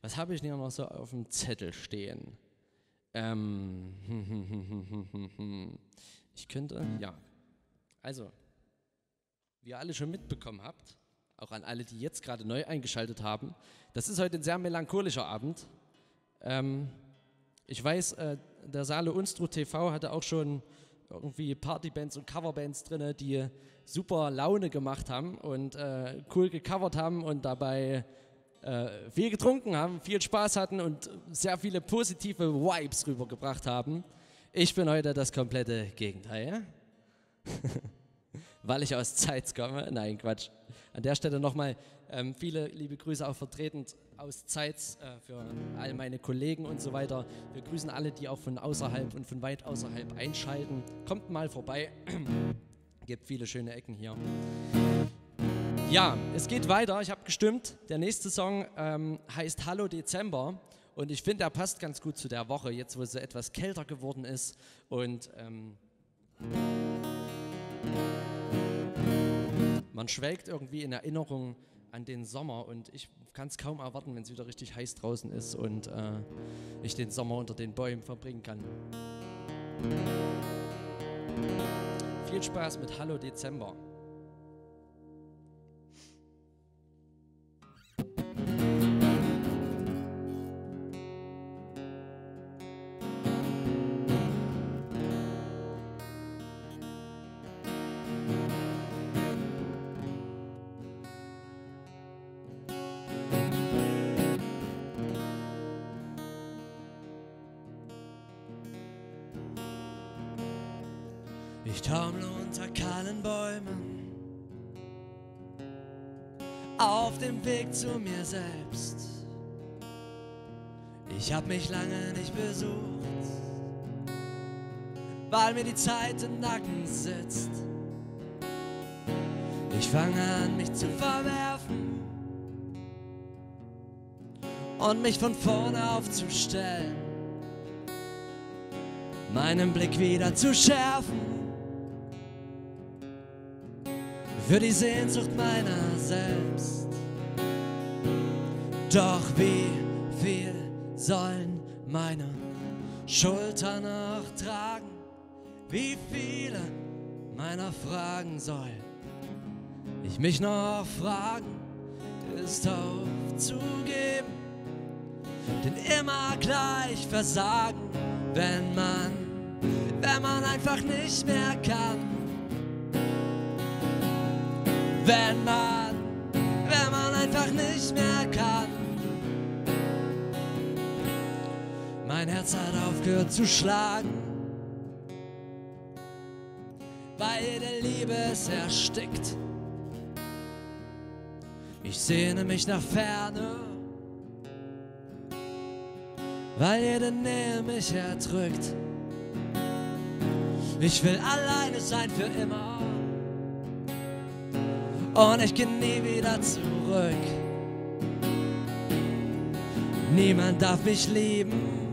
Was habe ich denn noch so auf dem Zettel stehen? Ähm, ich könnte, ja. Also, wie ihr alle schon mitbekommen habt, auch an alle, die jetzt gerade neu eingeschaltet haben, das ist heute ein sehr melancholischer Abend. Ähm, ich weiß, äh, der Saale Unstru TV hatte auch schon irgendwie Partybands und Coverbands drin, die super Laune gemacht haben und äh, cool gecovert haben und dabei äh, viel getrunken haben, viel Spaß hatten und sehr viele positive Vibes rübergebracht haben. Ich bin heute das komplette Gegenteil. Weil ich aus Zeitz komme. Nein, Quatsch. An der Stelle nochmal ähm, viele liebe Grüße auch vertretend aus Zeitz äh, für all meine Kollegen und so weiter. Wir grüßen alle, die auch von außerhalb und von weit außerhalb einschalten. Kommt mal vorbei. Gibt viele schöne Ecken hier. Ja, es geht weiter. Ich habe gestimmt. Der nächste Song ähm, heißt Hallo Dezember. Und ich finde, er passt ganz gut zu der Woche, jetzt wo es etwas kälter geworden ist. Und ähm, man schwelgt irgendwie in Erinnerung an den Sommer. Und ich kann es kaum erwarten, wenn es wieder richtig heiß draußen ist und äh, ich den Sommer unter den Bäumen verbringen kann. Viel Spaß mit Hallo Dezember. Selbst. Ich hab mich lange nicht besucht, weil mir die Zeit im Nacken sitzt. Ich fange an, mich zu verwerfen und mich von vorne aufzustellen, meinen Blick wieder zu schärfen für die Sehnsucht meiner selbst. Doch wie viel sollen meine Schultern noch tragen? Wie viele meiner Fragen soll ich mich noch fragen? Ist aufzugeben, denn immer gleich versagen, wenn man, wenn man einfach nicht mehr kann wenn man, wenn man einfach nicht mehr kann. Mein Herz hat aufgehört zu schlagen, weil jede Liebe es erstickt. Ich sehne mich nach Ferne, weil jede Nähe mich erdrückt. Ich will alleine sein für immer und ich geh nie wieder zurück. Niemand darf mich lieben,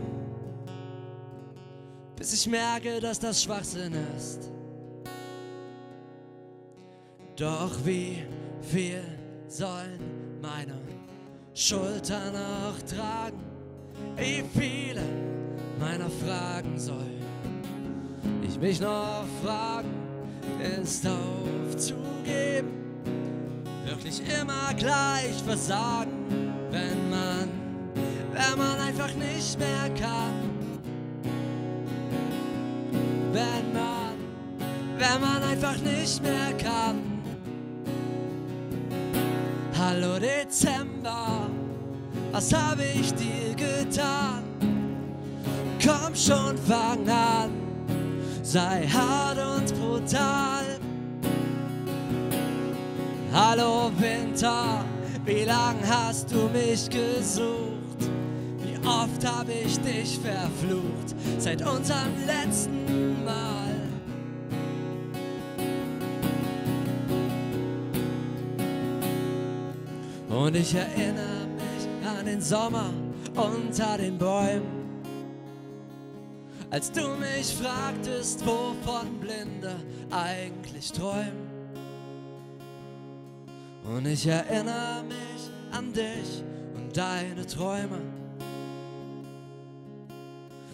bis ich merke, dass das Schwachsinn ist. Doch wie viel sollen meine Schultern noch tragen? Wie viele meiner Fragen soll ich mich noch fragen? Ist aufzugeben wirklich immer gleich versagen, wenn man, wenn man einfach nicht mehr kann. Wenn man einfach nicht mehr kann. Hallo Dezember, was habe ich dir getan? Komm schon, fang an, sei hart und brutal. Hallo Winter, wie lang hast du mich gesucht? Wie oft hab ich dich verflucht seit unserem letzten Mal? Und ich erinnere mich an den Sommer unter den Bäumen. Als du mich fragtest, wovon Blinde eigentlich träumen. Und ich erinnere mich an dich und deine Träume.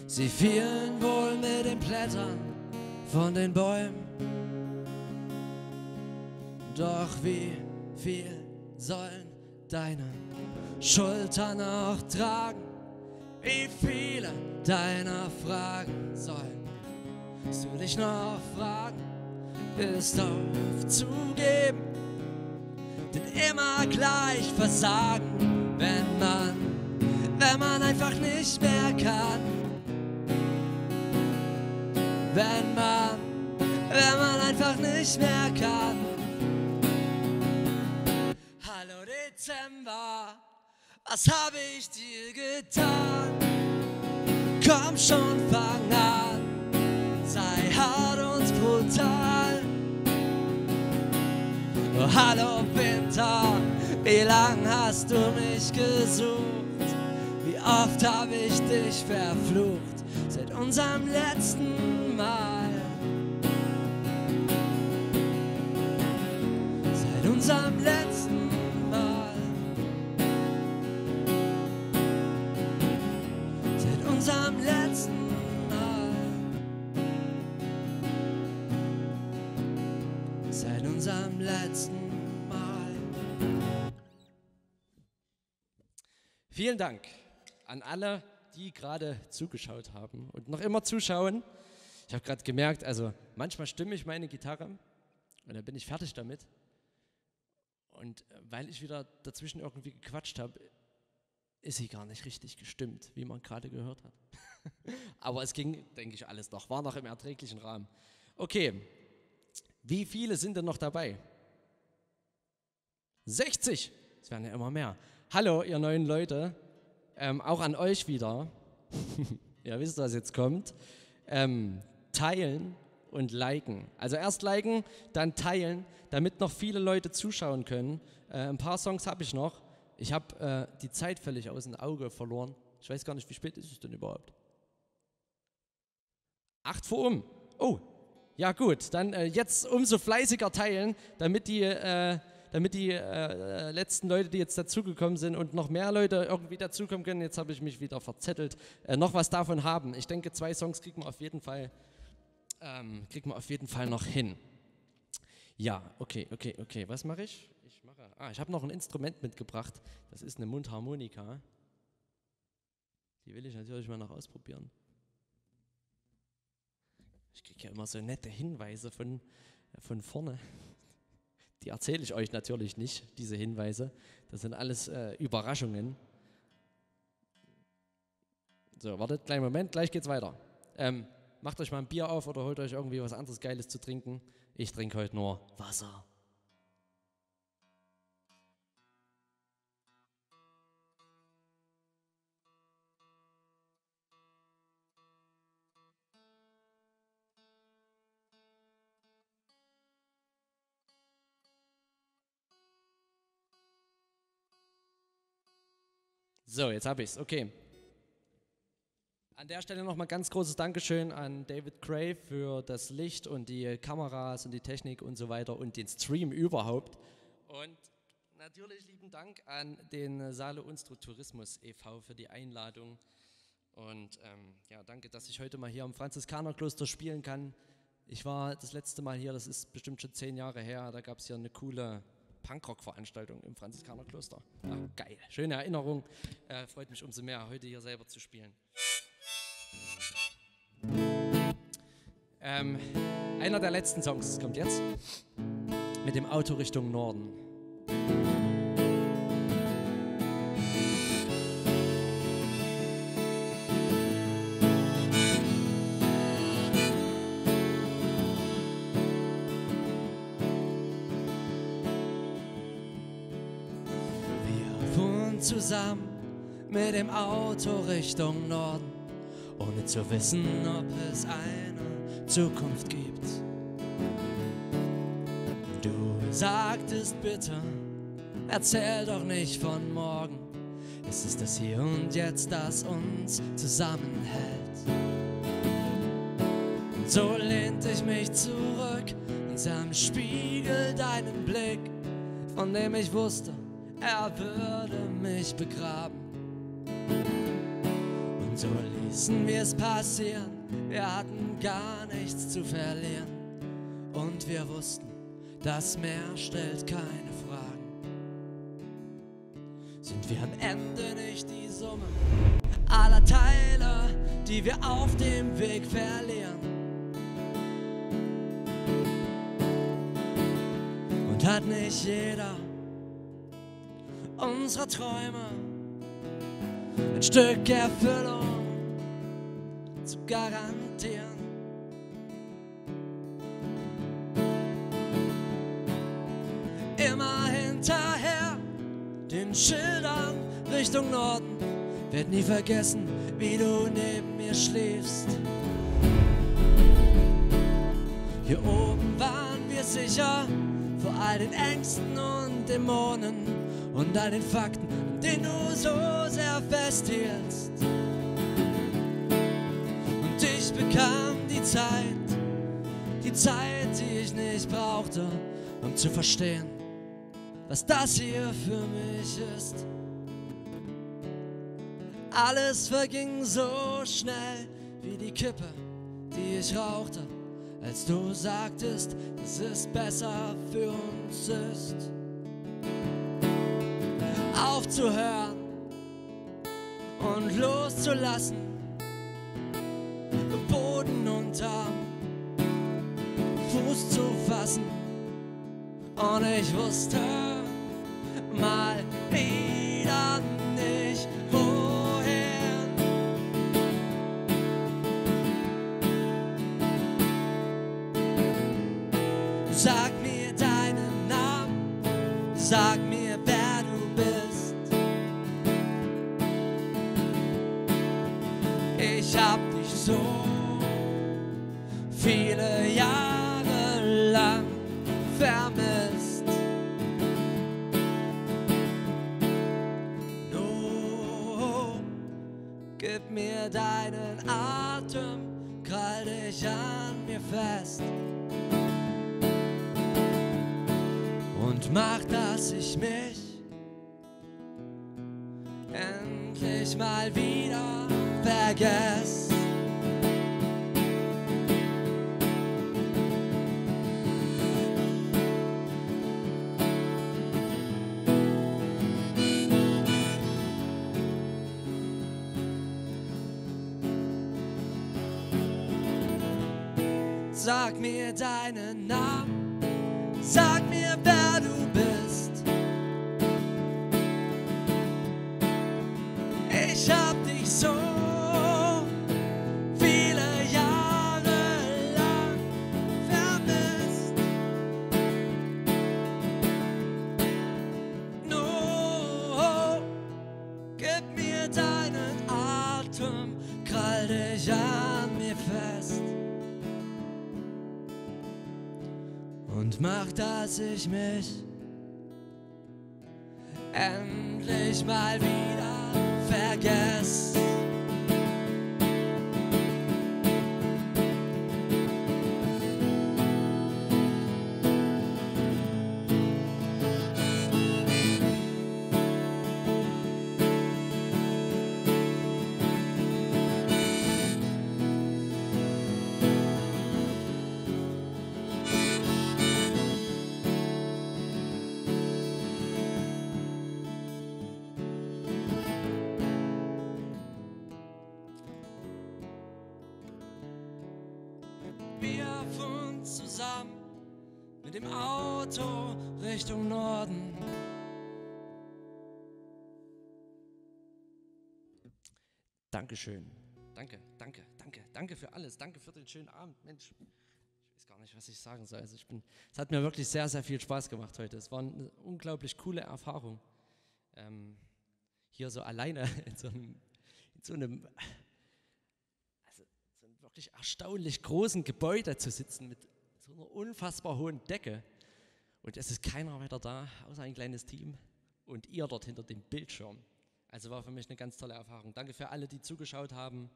Sie fielen wohl mit den Blättern von den Bäumen. Doch wie viel sollen deine Schultern auch tragen? Wie viele deiner Fragen sollen du dich noch fragen? Ist aufzugeben, denn immer gleich versagen, wenn man, wenn man einfach nicht mehr kann. Wenn man, wenn man einfach nicht mehr kann. Dezember, was habe ich dir getan? Komm schon, fang an, sei hart und brutal. Oh, hallo Winter, wie lang hast du mich gesucht? Wie oft habe ich dich verflucht seit unserem letzten Mal? Seit unserem letzten unserem letzten Mal. Seit unserem letzten Mal. Vielen Dank an alle, die gerade zugeschaut haben und noch immer zuschauen. Ich habe gerade gemerkt, also manchmal stimme ich meine Gitarre und dann bin ich fertig damit. Und weil ich wieder dazwischen irgendwie gequatscht habe, ist sie gar nicht richtig gestimmt, wie man gerade gehört hat. Aber es ging, denke ich, alles noch, war noch im erträglichen Rahmen. Okay, wie viele sind denn noch dabei? 60, es werden ja immer mehr. Hallo, ihr neuen Leute, ähm, auch an euch wieder. Ihr wisst, was jetzt kommt. Ähm, teilen und liken. Also erst liken, dann teilen, damit noch viele Leute zuschauen können. Äh, ein paar Songs habe ich noch. Ich habe äh, die Zeit völlig aus dem Auge verloren. Ich weiß gar nicht, wie spät ist es denn überhaupt? Acht vor um. Oh, ja gut, dann äh, jetzt umso fleißiger teilen, damit die, äh, damit die äh, letzten Leute, die jetzt dazugekommen sind und noch mehr Leute irgendwie dazukommen können, jetzt habe ich mich wieder verzettelt, äh, noch was davon haben. Ich denke, zwei Songs kriegen wir auf jeden Fall, ähm, kriegen wir auf jeden Fall noch hin. Ja, okay, okay, okay. Was mache ich? Ah, ich habe noch ein Instrument mitgebracht. Das ist eine Mundharmonika. Die will ich natürlich mal noch ausprobieren. Ich kriege ja immer so nette Hinweise von, von vorne. Die erzähle ich euch natürlich nicht, diese Hinweise. Das sind alles äh, Überraschungen. So, wartet, kleinen Moment, gleich geht's weiter. Ähm, macht euch mal ein Bier auf oder holt euch irgendwie was anderes Geiles zu trinken. Ich trinke heute nur Wasser. So, jetzt habe ich es. Okay. An der Stelle nochmal ganz großes Dankeschön an David Gray für das Licht und die Kameras und die Technik und so weiter und den Stream überhaupt. Und natürlich lieben Dank an den Saale Unstrut Tourismus e.V. für die Einladung. Und ähm, ja, danke, dass ich heute mal hier am Franziskanerkloster spielen kann. Ich war das letzte Mal hier, das ist bestimmt schon zehn Jahre her. Da gab es hier eine coole Punkrock-Veranstaltung im Franziskanerkloster. Ja, geil, schöne Erinnerung. Äh, freut mich umso mehr, heute hier selber zu spielen. Ähm, einer der letzten Songs kommt jetzt mit dem Auto Richtung Norden. Zusammen mit dem Auto Richtung Norden, ohne zu wissen, ob es eine Zukunft gibt. Du sagtest bitte, erzähl doch nicht von morgen. Es ist das Hier und Jetzt, das uns zusammenhält. Und so lehnt ich mich zurück und sah im Spiegel deinen Blick, von dem ich wusste, er würde mich begraben. Und so ließen wir es passieren, wir hatten gar nichts zu verlieren. Und wir wussten, das Meer stellt keine Fragen. Sind wir am Ende nicht die Summe aller Teile, die wir auf dem Weg verlieren? Und hat nicht jeder unserer Träume ein Stück Erfüllung zu garantieren? Immer hinterher den Schildern Richtung Norden. Werd nie vergessen, wie du neben mir schläfst. Hier oben waren wir sicher vor all den Ängsten und Dämonen und all den Fakten, an denen du so sehr festhielst. Und ich bekam die Zeit, die Zeit, die ich nicht brauchte, um zu verstehen, was das hier für mich ist. Alles verging so schnell wie die Kippe, die ich rauchte, als du sagtest, dass es besser für uns ist. Aufzuhören und loszulassen, Boden unterm Fuß zu fassen. Und ich wusste mal mal wieder vergess. Sag mir deinen Namen, dass ich mich endlich mal wieder Dankeschön. Danke, danke, danke, danke für alles. Danke für den schönen Abend. Mensch, ich weiß gar nicht, was ich sagen soll. Also ich bin, es hat mir wirklich sehr, sehr viel Spaß gemacht heute. Es war eine unglaublich coole Erfahrung. Ähm, hier so alleine in so einem, in so einem also so einem wirklich erstaunlich großen Gebäude zu sitzen mit so einer unfassbar hohen Decke. Und es ist keiner weiter da, außer ein kleines Team. und ihr dort hinter dem Bildschirm. Also war für mich eine ganz tolle Erfahrung. Danke für alle, die zugeschaut haben.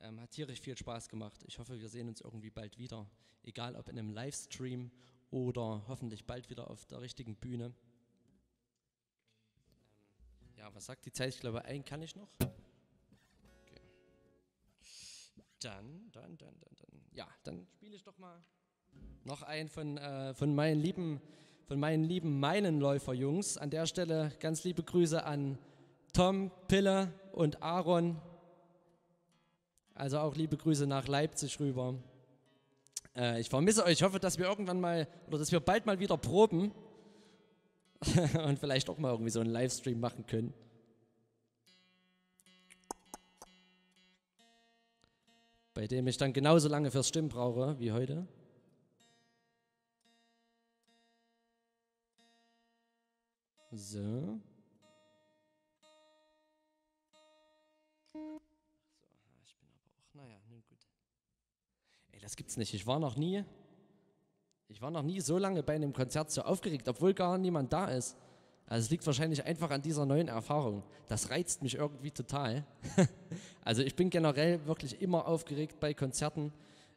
Ähm, hat tierisch viel Spaß gemacht. Ich hoffe, wir sehen uns irgendwie bald wieder. Egal ob in einem Livestream oder hoffentlich bald wieder auf der richtigen Bühne. Ähm, ja, was sagt die Zeit? Ich glaube, einen kann ich noch. Okay. Dann, dann, dann, dann, dann. Ja, dann spiele ich doch mal noch einen von, äh, von meinen lieben, von meinen lieben Meilenläufer-Jungs. An der Stelle ganz liebe Grüße an Tom, Pille und Aaron. Also auch liebe Grüße nach Leipzig rüber. Äh, ich vermisse euch. Ich hoffe, dass wir irgendwann mal oder dass wir bald mal wieder proben und vielleicht auch mal irgendwie so einen Livestream machen können. Bei dem ich dann genauso lange fürs Stimmen brauche wie heute. So. Naja, nun gut. Ey, das gibt's nicht. Ich war noch nie, ich war noch nie so lange bei einem Konzert so aufgeregt, obwohl gar niemand da ist. Also es liegt wahrscheinlich einfach an dieser neuen Erfahrung. Das reizt mich irgendwie total. also ich bin generell wirklich immer aufgeregt bei Konzerten.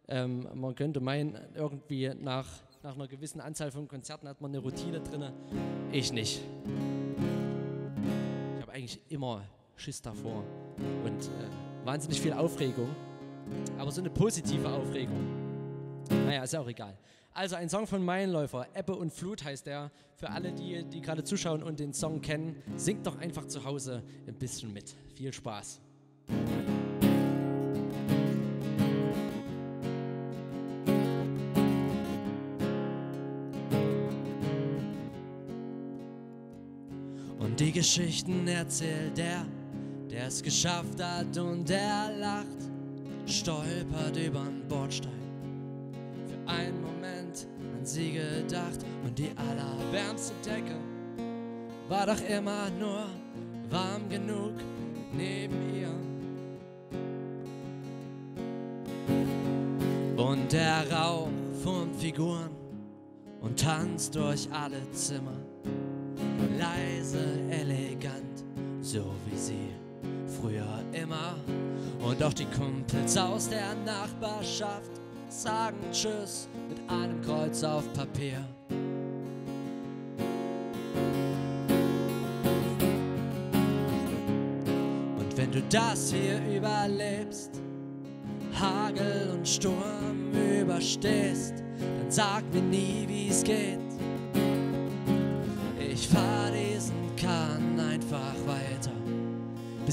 Ähm, man könnte meinen, irgendwie nach, nach einer gewissen Anzahl von Konzerten hat man eine Routine drin. Ich nicht. Ich habe eigentlich immer Schiss davor und äh, wahnsinnig viel Aufregung. Aber so eine positive Aufregung. Naja, ist ja auch egal. Also ein Song von Meilenläufer, Ebbe und Flut heißt der. Für alle, die, die gerade zuschauen und den Song kennen, singt doch einfach zu Hause ein bisschen mit. Viel Spaß. Und die Geschichten erzählt der, der es geschafft hat und der lacht stolpert übern Bordstein. Für einen Moment an sie gedacht und die allerwärmste Decke war doch immer nur warm genug neben ihr. Und der Rauch formt Figuren und tanzt durch alle Zimmer. Leise, elegant, so wie sie früher immer. Und auch die Kumpels aus der Nachbarschaft sagen Tschüss mit einem Kreuz auf Papier. Und wenn du das hier überlebst, Hagel und Sturm überstehst, dann sag mir nie, wie's geht. Ich fahr diesen Kahn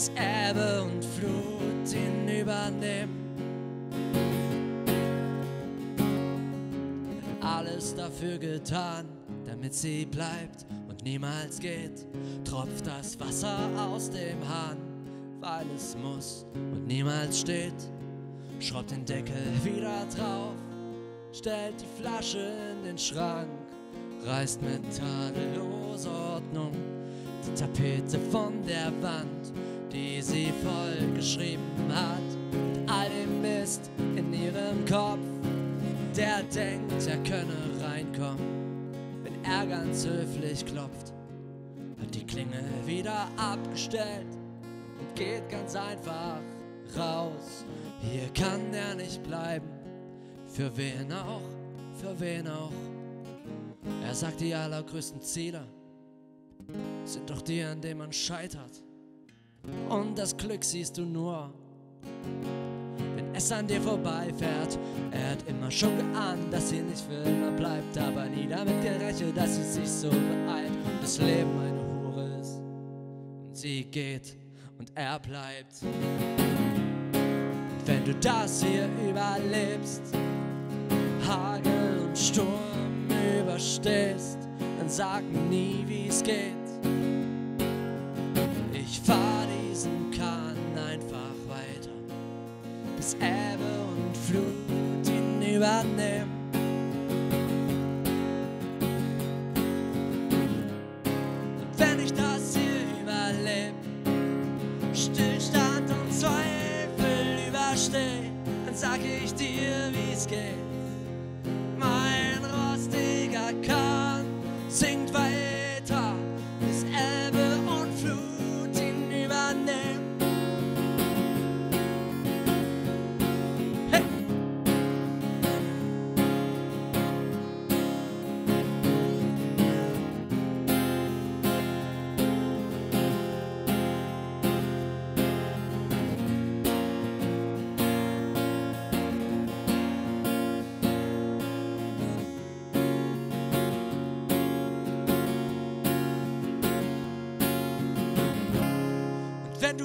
bis Ebbe und Flut ihn übernehmen. Alles dafür getan, damit sie bleibt und niemals geht. Tropft das Wasser aus dem Hahn, weil es muss und niemals steht. Schraubt den Deckel wieder drauf, stellt die Flasche in den Schrank, reißt mit tadelloser Ordnung die Tapete von der Wand die sie vollgeschrieben hat. Mit all dem Mist in ihrem Kopf, der denkt, er könne reinkommen, wenn er ganz höflich klopft. Hat die Klinge wieder abgestellt und geht ganz einfach raus. Hier kann er nicht bleiben, für wen auch, für wen auch. Er sagt, die allergrößten Ziele sind doch die, an denen man scheitert. Und das Glück siehst du nur, wenn es an dir vorbeifährt. Er hat immer schon geahnt, dass sie nicht für immer bleibt, aber nie damit gerechnet, dass sie sich so beeilt. Und das Leben eine Hure ist. Und sie geht und er bleibt. Und wenn du das hier überlebst, Hagel und Sturm überstehst, dann sag nie, wie es geht.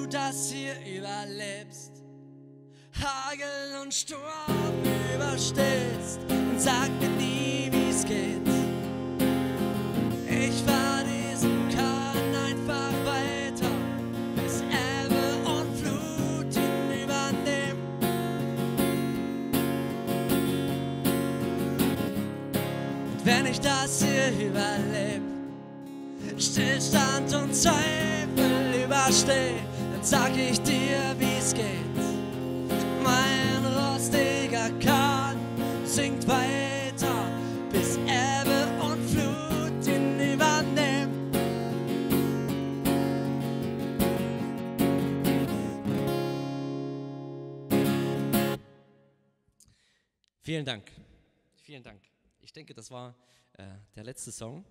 Das hier überlebst, Hagel und Sturm überstehst und sag mir nie, wie's geht. Ich fahr diesen Kahn einfach weiter, bis Ebbe und Flut ihn übernehmen. Und wenn ich das hier überleb, Stillstand und Zweifel übersteh, sag ich dir, wie's geht. Mein rostiger Kahn singt weiter, bis Ebbe und Flut ihn übernehmen. Vielen Dank. Vielen Dank. Ich denke, das war äh, der letzte Song.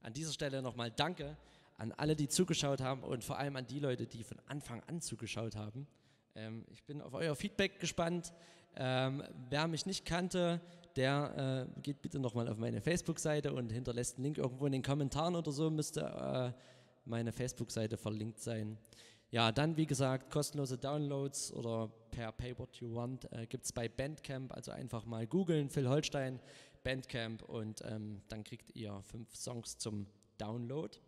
An dieser Stelle nochmal Danke an alle, die zugeschaut haben und vor allem an die Leute, die von Anfang an zugeschaut haben. Ähm, ich bin auf euer Feedback gespannt. Ähm, wer mich nicht kannte, der äh, geht bitte nochmal auf meine Facebook-Seite und hinterlässt einen Link irgendwo in den Kommentaren oder so, müsste äh, meine Facebook-Seite verlinkt sein. Ja, dann wie gesagt, kostenlose Downloads oder per Pay What You Want äh, gibt es bei Bandcamp. Also einfach mal googeln, Phil Holstein, Bandcamp und ähm, dann kriegt ihr fünf Songs zum Download.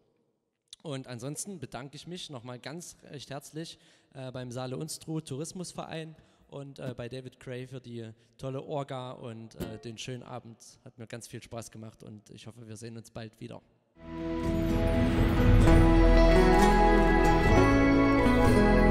Und ansonsten bedanke ich mich nochmal ganz recht herzlich äh, beim Saale Unstru Tourismusverein und äh, bei David Gray für die tolle Orga und äh, den schönen Abend. Hat mir ganz viel Spaß gemacht und ich hoffe, wir sehen uns bald wieder. Musik